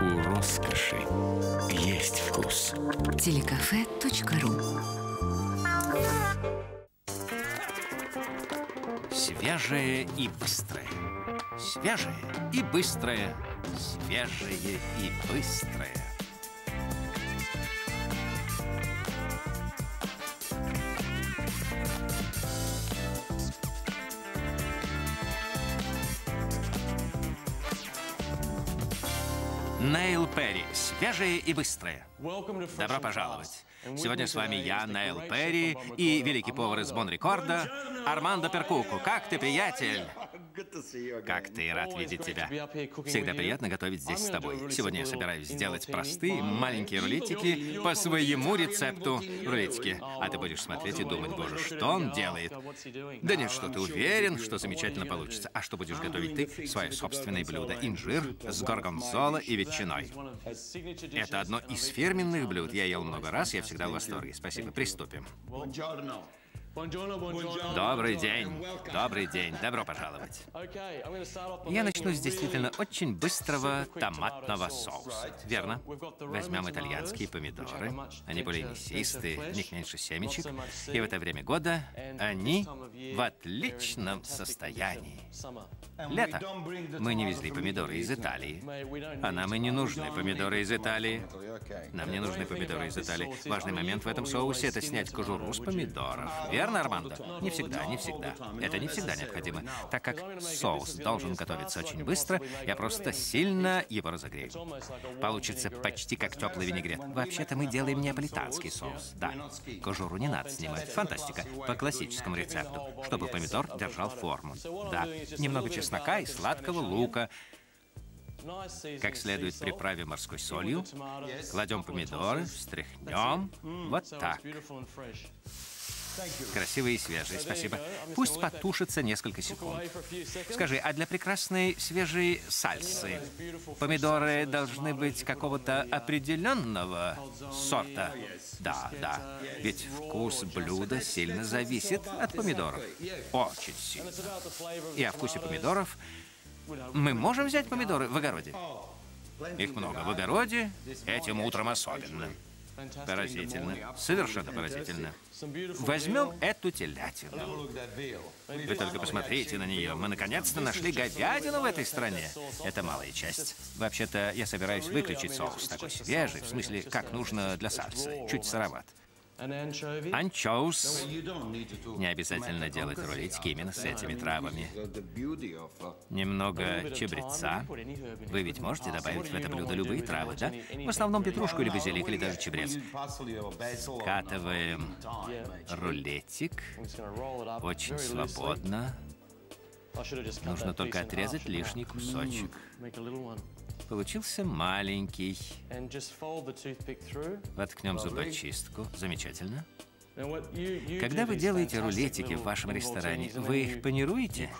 У роскоши есть вкус. Телекафе.ру Свежее и быстрое. Свежее и быстрое. Свежее и быстрое. Перри. Свежее и быстрое. Добро пожаловать. Сегодня с вами я, Нейл Перри, и великий повар из Бон-Рекорда Армандо Перкуку. Как ты, приятель? Как ты, рад видеть тебя. Всегда приятно готовить здесь с тобой. Сегодня я собираюсь сделать простые маленькие рулетики по своему рецепту рулетики. А ты будешь смотреть и думать, боже, что он делает? Да нет, что ты уверен, что замечательно получится. А что будешь готовить ты? Свое собственное блюдо. Инжир с горгонзола и ветчиной. Это одно из фирменных блюд. Я ел много раз, я всегда в восторге. Спасибо. Приступим. Добрый день. Добрый день. Добро пожаловать. Я начну с действительно очень быстрого томатного соуса. Верно? Возьмем итальянские помидоры. Они более мясистые, в них меньше семечек. И в это время года они в отличном состоянии. Лето. Мы не везли помидоры из Италии. А нам и не нужны помидоры из Италии. Нам не нужны помидоры из Италии. Важный момент в этом соусе — это снять кожуру с помидоров. Верно, Армандо? Не всегда, не всегда. Это не всегда необходимо. Так как соус должен готовиться очень быстро, я просто сильно его разогрею. Получится почти как теплый винегрет. Вообще-то мы делаем неаполитанский соус. Да. Кожуру не надо снимать. Фантастика. По классическому рецепту. Чтобы помидор держал форму. Да. Немного чеснока и сладкого лука. Как следует приправим морской солью. Кладем помидоры, встряхнем. Вот так. Красивые и свежие, спасибо. Пусть потушится несколько секунд. Скажи, а для прекрасной свежей сальсы помидоры должны быть какого-то определенного сорта? Да, да. Ведь вкус блюда сильно зависит от помидоров. Очень сильно. И о вкусе помидоров мы можем взять помидоры в огороде? Их много в огороде, этим утром особенно. Поразительно. Совершенно поразительно. Возьмем эту телятину. Вы только посмотрите на нее. Мы наконец-то нашли говядину в этой стране. Это малая часть. Вообще-то, я собираюсь выключить соус. Такой свежий, в смысле, как нужно для сальсы. Чуть сыроват. Анчоус. Не обязательно делать рулетики именно с этими травами. Немного чебреца. Вы ведь можете добавить в это блюдо любые травы, да? В основном петрушку или базилик, или даже чебрец. Скатываем рулетик. Очень свободно. Нужно только отрезать лишний кусочек. Получился маленький. Воткнем зубочистку. Замечательно. Когда вы делаете рулетики в вашем ресторане, вы их панируете?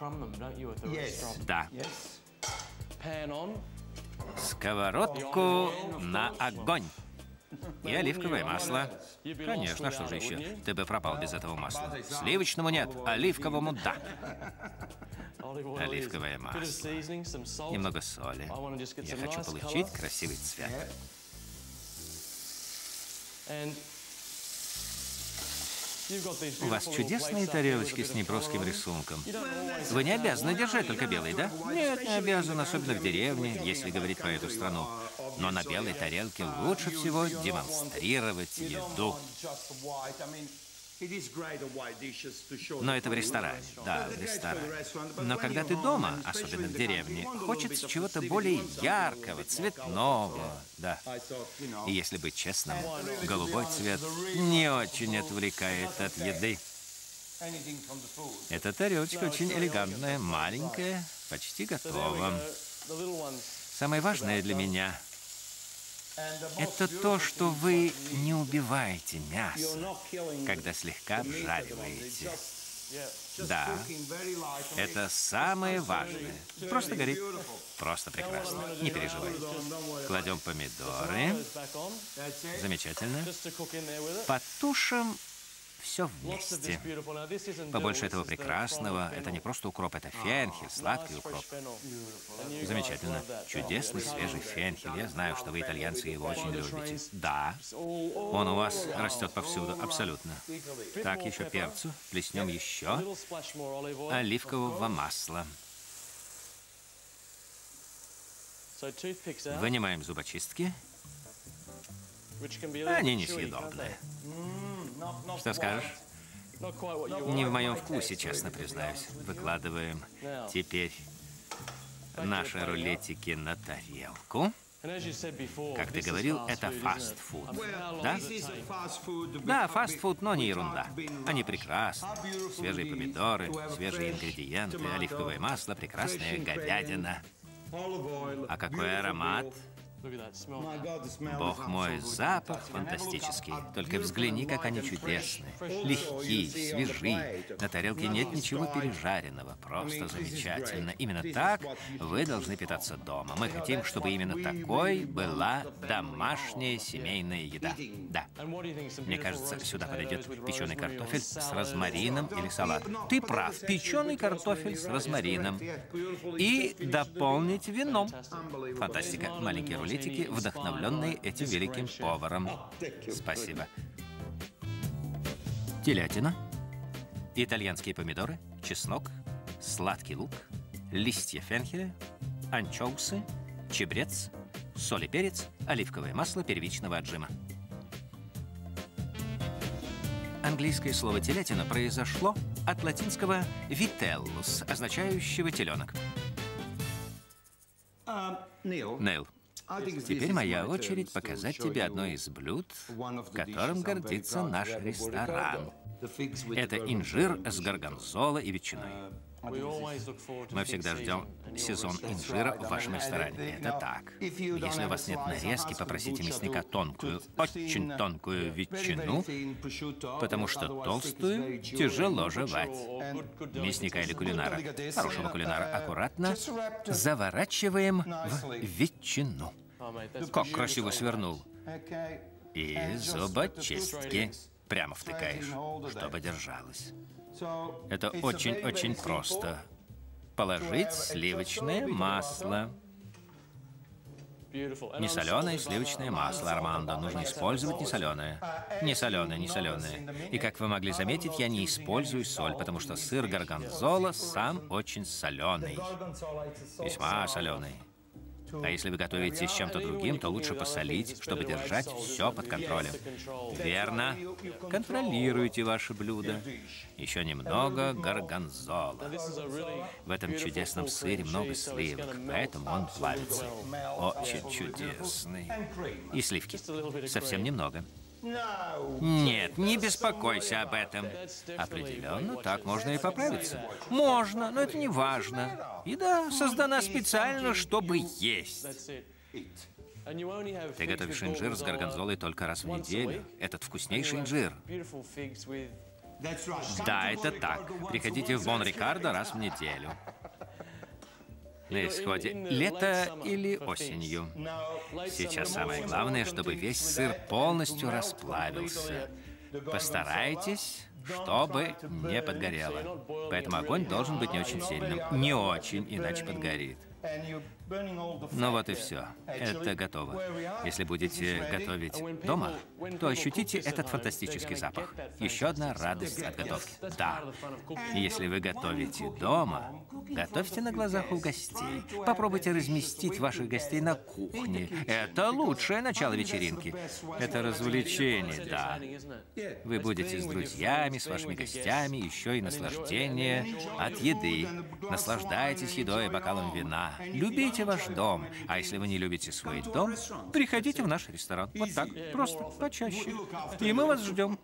Да. Сковородку на огонь. И оливковое масло. Конечно, что же еще? Ты бы пропал без этого масла. Сливочному нет, оливковому да. Оливковое масло. Немного соли. Я хочу получить красивый цвет. У вас чудесные тарелочки с неброским рисунком. Вы не обязаны держать только белый, да? Нет, не обязан, особенно в деревне, если говорить про эту страну. Но на белой тарелке лучше всего демонстрировать еду. Но это в ресторане, да, в ресторане. Но когда ты дома, особенно в деревне, хочется чего-то более яркого, цветного, да. И если быть честным, голубой цвет не очень отвлекает от еды. Эта тарелочка очень элегантная, маленькая, почти готова. Самое важное для меня это то, что вы не убиваете мясо, когда слегка обжариваете. Да, это самое важное. Просто горит. Просто прекрасно. Не переживай. Кладем помидоры. Замечательно. Потушим все вместе. Побольше этого прекрасного. Это не просто укроп, это фенхель, сладкий укроп. Замечательно. Чудесный свежий фенхель. Я знаю, что вы, итальянцы, его очень любите. Да, он у вас растет повсюду, абсолютно. Так, еще перцу. Плеснем еще оливкового масла. Вынимаем зубочистки. Они несъедобные. Что скажешь? Не в моем вкусе, честно признаюсь. Выкладываем теперь наши рулетики на тарелку. Как ты говорил, это фастфуд. Да? Да, фастфуд, но не ерунда. Они прекрасны. Свежие помидоры, свежие ингредиенты, оливковое масло, прекрасная говядина. А какой аромат? Бог мой, запах фантастический. Только взгляни, как они чудесные. Легкие, свежие. На тарелке нет ничего пережаренного. Просто замечательно. Именно так вы должны питаться дома. Мы хотим, чтобы именно такой была домашняя семейная еда. Да. Мне кажется, сюда подойдет печеный картофель с розмарином или салат. Ты прав. Печеный картофель с розмарином. И дополнить вином. Фантастика. Маленький рулет рулетики, вдохновленные этим великим поваром. Спасибо. Телятина, итальянские помидоры, чеснок, сладкий лук, листья фенхеля, анчоусы, чебрец, соль и перец, оливковое масло первичного отжима. Английское слово «телятина» произошло от латинского «vitellus», означающего «теленок». Нейл, Теперь моя очередь показать тебе одно из блюд, которым гордится наш ресторан. Это инжир с горгонзола и ветчиной. Мы всегда ждем сезон инжира в вашем ресторане. Это так. Если у вас нет нарезки, попросите мясника тонкую, очень тонкую ветчину, потому что толстую тяжело жевать. Мясника или кулинара, хорошего кулинара, аккуратно заворачиваем в ветчину. Как красиво свернул. И зубочистки прямо втыкаешь, чтобы держалось. Это очень-очень просто. Положить сливочное масло. Не соленое сливочное масло, Армандо. Нужно использовать не соленое. Не соленое, не соленое. И как вы могли заметить, я не использую соль, потому что сыр горгонзола сам очень соленый. Весьма соленый. А если вы готовите с чем-то другим, то лучше посолить, чтобы держать все под контролем. Верно. Контролируйте ваше блюдо. Еще немного горгонзола. В этом чудесном сыре много сливок, поэтому он плавится. Очень чудесный. И сливки. Совсем немного. Нет, не беспокойся об этом. Определенно, так можно и поправиться. Можно, но это не важно. Еда создана специально, чтобы есть. Ты готовишь инжир с горгонзолой только раз в неделю. Этот вкуснейший инжир. Да, это так. Приходите в Бон Рикардо раз в неделю на исходе лета или осенью. Сейчас самое главное, чтобы весь сыр полностью расплавился. Постарайтесь, чтобы не подгорело. Поэтому огонь должен быть не очень сильным. Не очень, иначе подгорит. Ну вот и все. Это готово. Если будете готовить дома, то ощутите этот фантастический запах. Еще одна радость от готовки. Да. Если вы готовите дома, готовьте на глазах у гостей. Попробуйте разместить ваших гостей на кухне. Это лучшее начало вечеринки. Это развлечение, да. Вы будете с друзьями, с вашими гостями, еще и наслаждение от еды. Наслаждайтесь едой и бокалом вина. Любите ваш дом. А если вы не любите свой дом, приходите в наш ресторан. Вот так, просто, почаще. И мы вас ждем.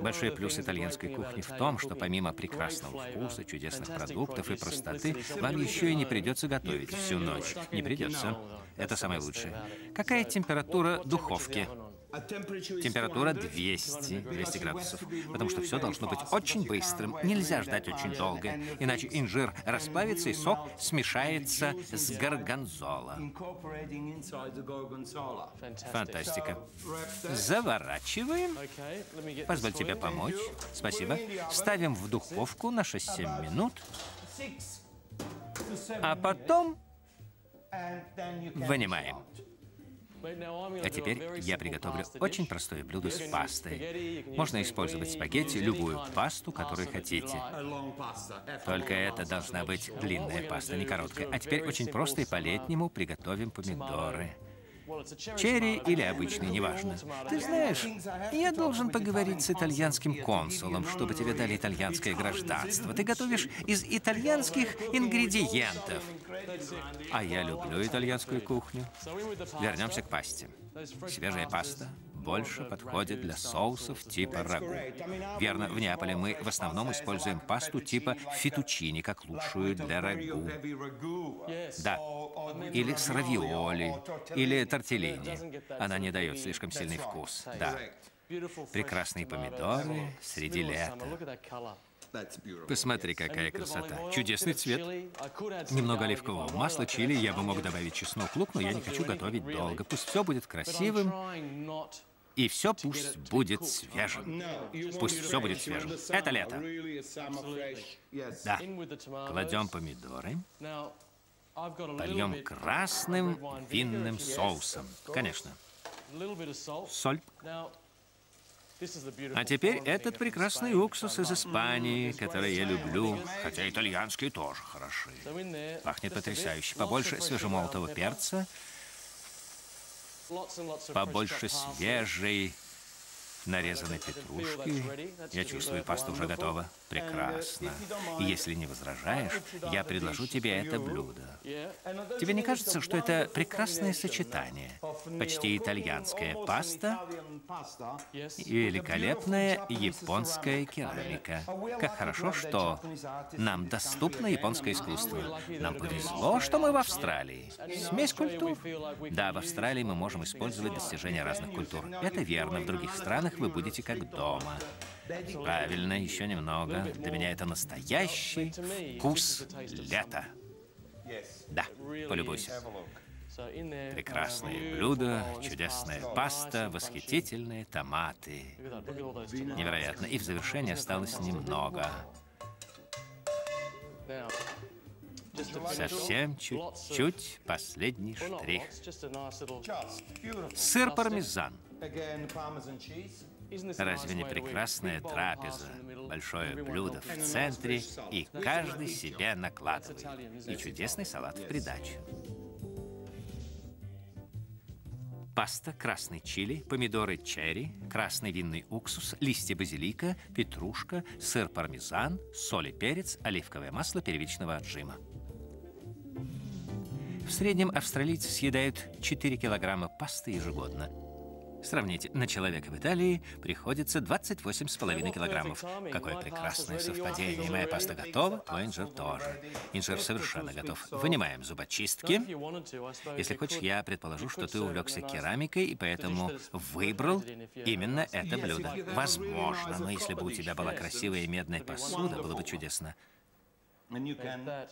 Большой плюс итальянской кухни в том, что помимо прекрасного вкуса, чудесных продуктов и простоты, вам еще и не придется готовить всю ночь. Не придется. Это самое лучшее. Какая температура духовки? Температура 200, 200 градусов. Потому что все должно быть очень быстрым. Нельзя ждать очень долго, иначе инжир расплавится и сок смешается с горгонзола. Фантастика. Заворачиваем. Позволь тебе помочь. Спасибо. Ставим в духовку на 6-7 минут. А потом вынимаем. А теперь я приготовлю очень простое блюдо с пастой. Можно использовать спагетти, любую пасту, которую хотите. Только это должна быть длинная паста, не короткая. А теперь очень просто и по-летнему приготовим помидоры. Черри или обычный, неважно. Ты знаешь, я должен поговорить с итальянским консулом, чтобы тебе дали итальянское гражданство. Ты готовишь из итальянских ингредиентов. А я люблю итальянскую кухню. Вернемся к пасте. Свежая паста, больше подходит для соусов типа рагу. Верно, в Неаполе мы в основном используем пасту типа фетучини, как лучшую для рагу. Да, или с равиоли, или тортеллини. Она не дает слишком сильный вкус. Да. Прекрасные помидоры среди лета. Посмотри, какая красота. Чудесный цвет. Немного оливкового масла, чили. Я бы мог добавить чеснок, лук, но я не хочу готовить долго. Пусть все будет красивым. И все пусть будет свежим. Пусть все будет свежим. Это лето. Да. Кладем помидоры. Польем красным винным соусом. Конечно. Соль. А теперь этот прекрасный уксус из Испании, который я люблю, хотя итальянские тоже хороши. Пахнет потрясающе. Побольше свежемолотого перца, побольше свежей нарезанной петрушки. Я чувствую, паста уже готова. Прекрасно. И если не возражаешь, я предложу тебе это блюдо. Тебе не кажется, что это прекрасное сочетание? Почти итальянская паста и великолепная японская керамика. Как хорошо, что нам доступно японское искусство. Нам повезло, что мы в Австралии. Смесь культур. Да, в Австралии мы можем использовать достижения разных культур. Это верно. В других странах вы будете как дома. Правильно, еще немного. Для меня это настоящий вкус лета. Да, полюбуйся. Прекрасные блюда, чудесная паста, восхитительные томаты. Невероятно. И в завершение осталось немного. Совсем чуть-чуть последний штрих. Сыр пармезан. Разве не прекрасная трапеза? Большое блюдо в центре, и каждый себе накладывает. И чудесный салат в придачу. Паста, красный чили, помидоры черри, красный винный уксус, листья базилика, петрушка, сыр пармезан, соль и перец, оливковое масло первичного отжима. В среднем австралийцы съедают 4 килограмма пасты ежегодно – Сравните, на человека в Италии приходится 28,5 килограммов. Какое прекрасное совпадение. Моя паста готова, твой инжир тоже. Инжир совершенно готов. Вынимаем зубочистки. Если хочешь, я предположу, что ты увлекся керамикой и поэтому выбрал именно это блюдо. Возможно, но если бы у тебя была красивая медная посуда, было бы чудесно.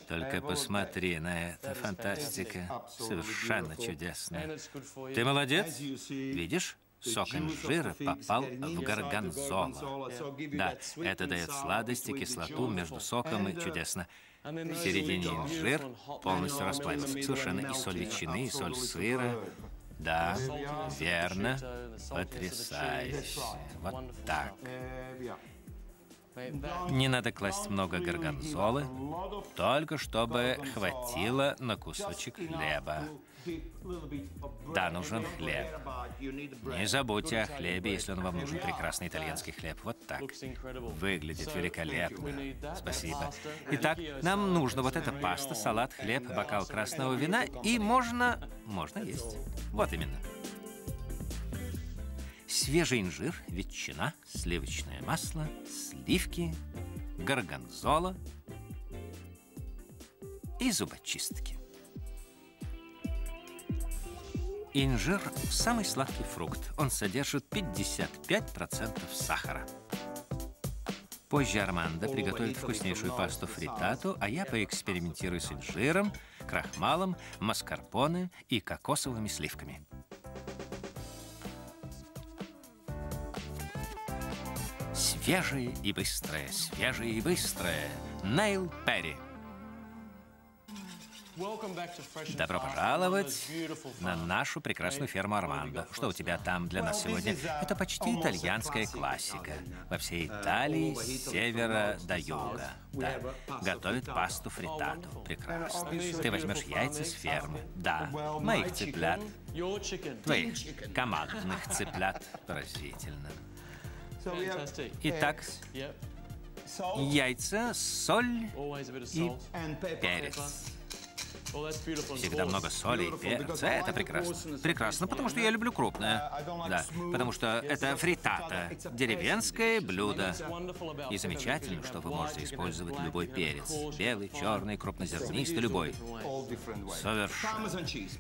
Только посмотри на это. Фантастика. Совершенно чудесно. Ты молодец. Видишь? Сок инжира попал в горгонзола. Да, это дает сладость и кислоту между соком и чудесно. В середине инжир полностью расплавился. Совершенно и соль ветчины, и соль сыра. Да, верно. Потрясающе. Вот так. Не надо класть много горгонзолы, только чтобы хватило на кусочек хлеба. Да, нужен хлеб. Не забудьте о хлебе, если он вам нужен. Прекрасный итальянский хлеб. Вот так. Выглядит великолепно. Спасибо. Итак, нам нужно вот эта паста, салат, хлеб, бокал красного вина и можно... можно есть. Вот именно. Свежий инжир, ветчина, сливочное масло, сливки, горгонзола и зубочистки. Инжир – самый сладкий фрукт. Он содержит 55% сахара. Позже Армандо приготовит вкуснейшую пасту фритату, а я поэкспериментирую с инжиром, крахмалом, маскарпоне и кокосовыми сливками. Свежее и быстрое, свежее и быстрое. Нейл Перри. Добро пожаловать на нашу прекрасную ферму Армандо. Что у тебя там для нас сегодня? Это почти итальянская классика. Во всей Италии с севера до юга. Да. Готовят пасту фритату. Прекрасно. Ты возьмешь яйца с фермы. Да. Моих цыплят. Твоих командных цыплят. Поразительно. Итак, яйца, соль и перец. Всегда много соли и перца. Это прекрасно. Прекрасно, потому что я люблю крупное. Да, потому что это фритата. Деревенское блюдо. И замечательно, что вы можете использовать любой перец. Белый, черный, крупнозернистый, любой. Совершенно.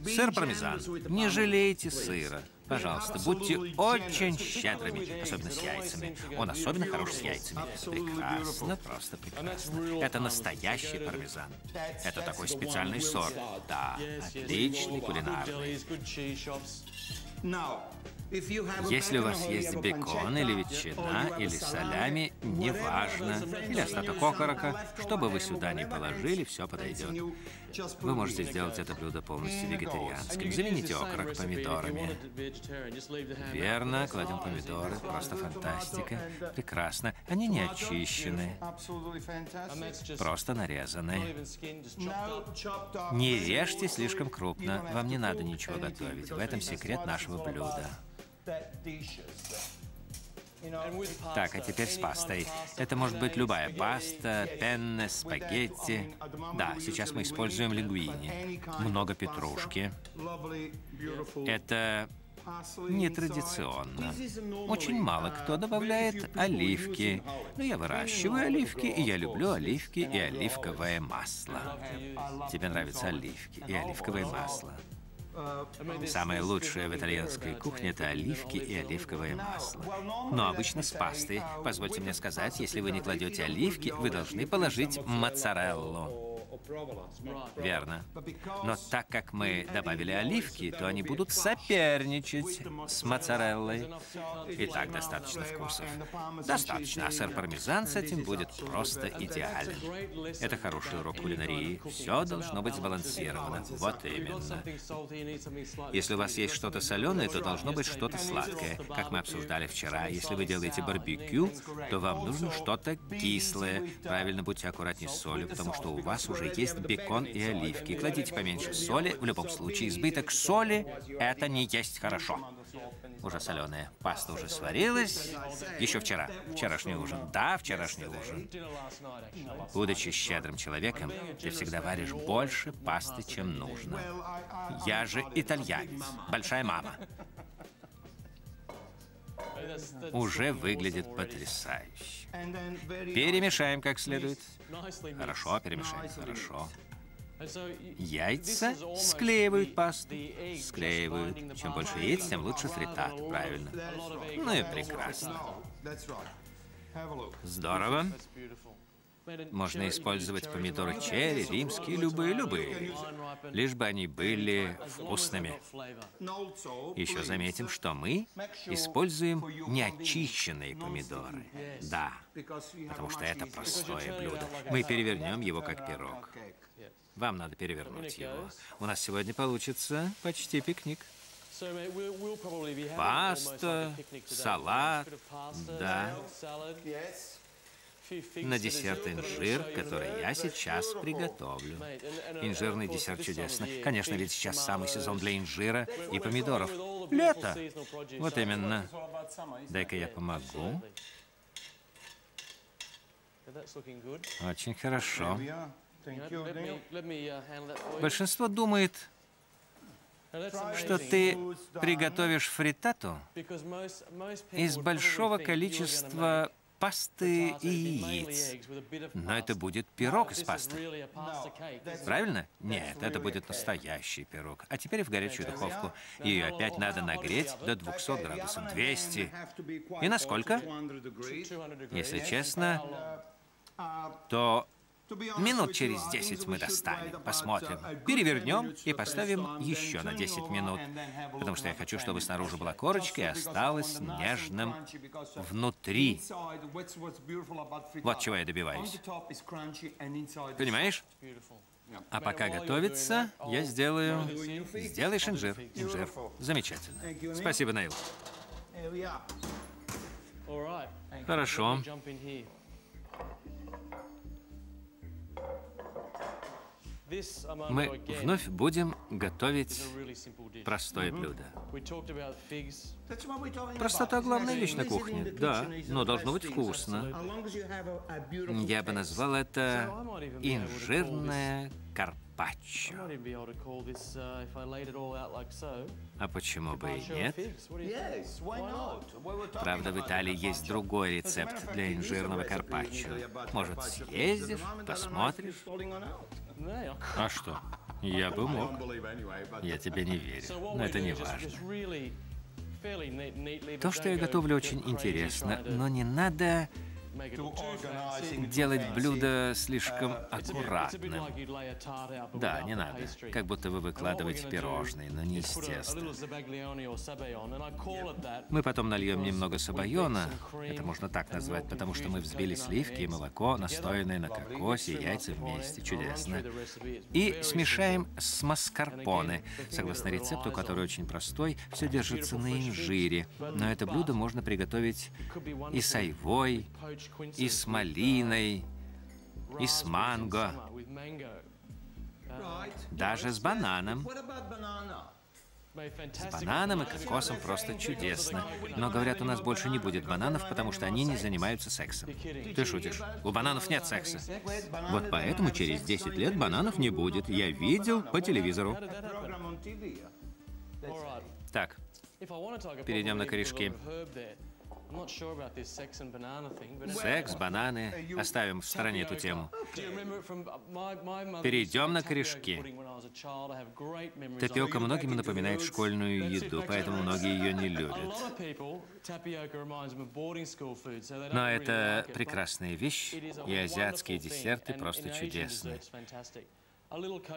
Сыр пармезан. Не жалейте сыра. Пожалуйста, будьте очень щедрыми, особенно с яйцами. Он особенно хорош с яйцами. Прекрасно, просто прекрасно. Это настоящий пармезан. Это такой специальный сорт. Да, отличный кулинарный. Если у вас есть бекон или ветчина, или солями, неважно, или остаток окорока, что бы вы сюда ни положили, все подойдет. Вы можете сделать это блюдо полностью вегетарианским. Замените окорок помидорами. Верно, кладем помидоры. Просто фантастика. Прекрасно. Они не очищены. Просто нарезаны. Не режьте слишком крупно. Вам не надо ничего готовить. В этом секрет нашего блюда. Так, а теперь с пастой. Это может быть любая паста, пенне, спагетти. Да, сейчас мы используем лингуини. Много петрушки. Это нетрадиционно. Очень мало кто добавляет оливки. Но я выращиваю оливки, и я люблю оливки и оливковое масло. Тебе нравятся оливки и оливковое масло. Самое лучшее в итальянской кухне – это оливки и оливковое масло. Но обычно с пастой. Позвольте мне сказать, если вы не кладете оливки, вы должны положить моцареллу. Верно. Но так как мы добавили оливки, то они будут соперничать с моцареллой. Итак, достаточно вкусов. Достаточно, а сыр пармезан с этим будет просто идеален. Это хороший урок кулинарии. Все должно быть сбалансировано. Вот именно. Если у вас есть что-то соленое, то должно быть что-то сладкое. Как мы обсуждали вчера, если вы делаете барбекю, то вам нужно что-то кислое. Правильно, будьте аккуратнее с солью, потому что у вас уже есть бекон и оливки. Кладите поменьше соли. В любом случае, избыток соли – это не есть хорошо. Уже соленая паста уже сварилась. Еще вчера. Вчерашний ужин. Да, вчерашний ужин. Будучи щедрым человеком, ты всегда варишь больше пасты, чем нужно. Я же итальянец. Большая мама. Уже выглядит потрясающе. Перемешаем как следует. Хорошо, перемешаем, хорошо. Яйца склеивают пасту. Склеивают. Чем больше яиц, тем лучше фритат, правильно. Ну и прекрасно. Здорово. Можно использовать помидоры черри, римские, любые-любые, лишь бы они были вкусными. Еще заметим, что мы используем неочищенные помидоры. Да, потому что это простое блюдо. Мы перевернем его как пирог. Вам надо перевернуть его. У нас сегодня получится почти пикник. Паста, салат, да. На десерт инжир, который я сейчас приготовлю. Инжирный десерт чудесно. Конечно, ведь сейчас самый сезон для инжира и помидоров. Лето! Вот именно. Дай-ка я помогу. Очень хорошо. Большинство думает, что ты приготовишь фритату из большого количества пасты и яиц. Но это будет пирог из пасты. Правильно? Нет, это будет настоящий пирог. А теперь в горячую духовку. Ее опять надо нагреть до 200 градусов. 200. И насколько? Если честно, то Минут через 10 мы достанем, посмотрим, перевернем и поставим еще на 10 минут, потому что я хочу, чтобы снаружи была корочка и осталось нежным внутри. Вот чего я добиваюсь. Понимаешь? А пока готовится, я сделаю... Сделаешь инжир. Инжир. Замечательно. Спасибо, Нейл. Хорошо. Мы вновь будем готовить простое блюдо. Простота – главная вещь на кухне, да, но должно быть вкусно. Я бы назвал это инжирное карпаччо. А почему бы и нет? Правда, в Италии есть другой рецепт для инжирного карпаччо. Может, съездишь, посмотришь? А что? Я бы мог. Я тебе не верю, но это не важно. То, что я готовлю, очень интересно, но не надо делать блюдо слишком аккуратным. Да, не надо. Как будто вы выкладываете пирожные, но не естественно. Мы потом нальем немного сабайона, это можно так назвать, потому что мы взбили сливки и молоко, настоянное на кокосе и яйца вместе. Чудесно. И смешаем с маскарпоне. Согласно рецепту, который очень простой, все держится на инжире. Но это блюдо можно приготовить и с айвой, и с малиной, и с манго, даже с бананом. С бананом и кокосом просто чудесно. Но, говорят, у нас больше не будет бананов, потому что они не занимаются сексом. Ты шутишь? У бананов нет секса. Вот поэтому через 10 лет бананов не будет. Я видел по телевизору. Так, перейдем на корешки. Секс, бананы. Оставим в стороне эту тему. Перейдем на корешки. Тапиока многим напоминает школьную еду, поэтому многие ее не любят. Но это прекрасная вещь, и азиатские десерты просто чудесны.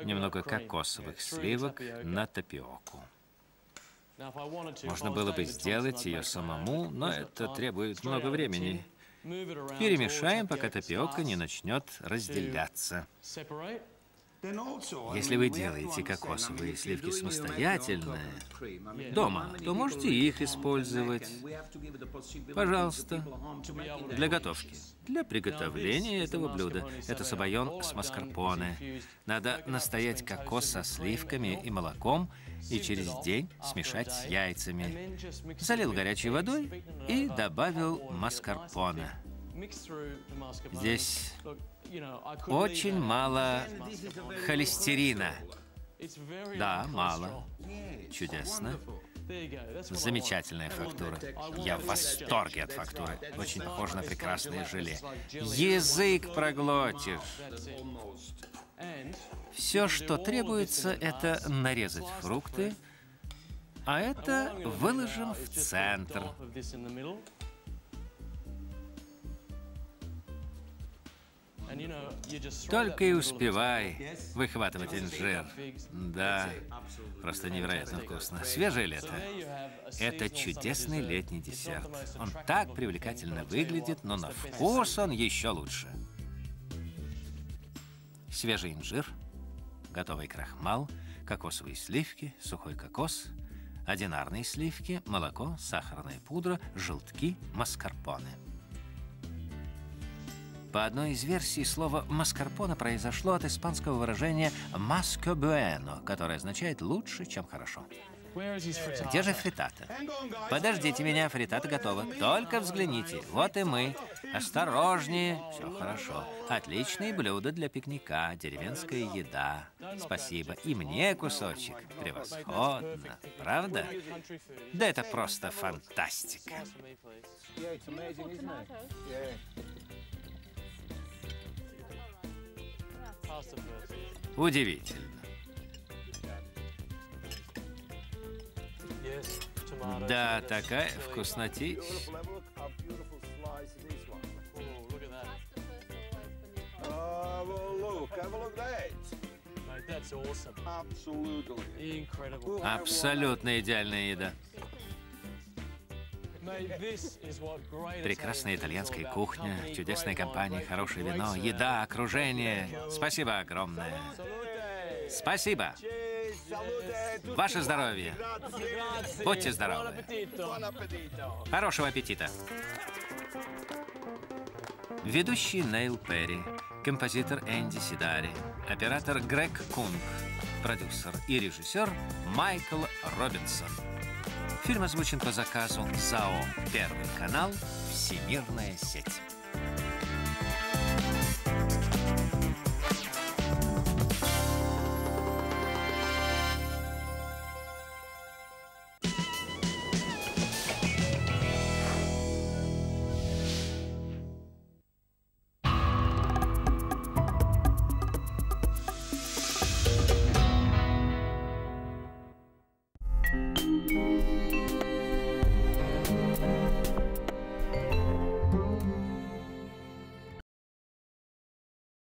Немного кокосовых сливок на тапиоку. Можно было бы сделать ее самому, но это требует много времени. Перемешаем, пока тапиока не начнет разделяться. Если вы делаете кокосовые сливки самостоятельно, дома, то можете их использовать. Пожалуйста, для готовки. Для приготовления этого блюда. Это сабайон с маскарпоне. Надо настоять кокос со сливками и молоком и через день смешать с яйцами. Залил горячей водой и добавил маскарпоне. Здесь очень мало холестерина. Да, мало. Чудесно. Замечательная фактура. Я в восторге от фактуры. Очень похоже на прекрасное желе. Язык проглотишь. Все, что требуется, это нарезать фрукты, а это выложим в центр. Только и успевай выхватывать инжир. Да, просто невероятно вкусно. Свежее лето. Это чудесный летний десерт. Он так привлекательно выглядит, но на вкус он еще лучше. Свежий инжир, готовый крахмал, кокосовые сливки, сухой кокос, одинарные сливки, молоко, сахарная пудра, желтки, маскарпоне. По одной из версий, слово «маскарпоне» произошло от испанского выражения «masco bueno», которое означает «лучше, чем хорошо». Где же фритата? Подождите меня, фритата готова. Только взгляните. Вот и мы. Осторожнее. Все хорошо. Отличные блюда для пикника. Деревенская еда. Спасибо. И мне кусочек. Превосходно. Правда? Да это просто фантастика. Удивительно. Да, такая вкуснотища. Абсолютно идеальная еда. Прекрасная итальянская кухня, чудесная компания, хорошее вино, еда, окружение. Спасибо огромное. Спасибо. Ваше здоровье. Будьте здоровы. Хорошего аппетита. Ведущий Нейл Перри, композитор Энди Сидари, оператор Грег Кунг, продюсер и режиссер Майкл Робинсон. Фильм озвучен по заказу ЗАО «Первый канал. Всемирная сеть».